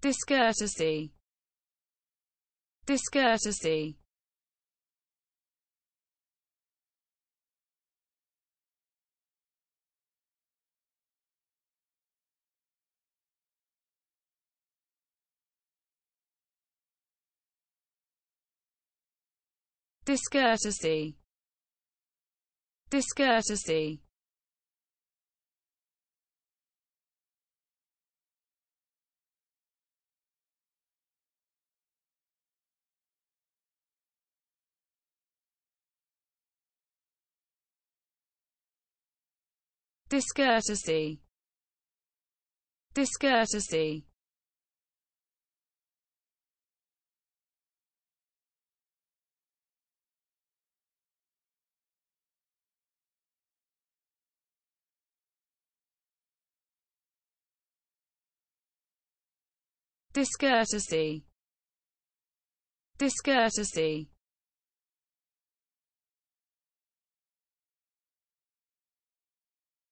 discourtesy. Discourtesy. Discourtesy. Discourtesy discourtesy. Discourtesy. Discourtesy. Discourtesy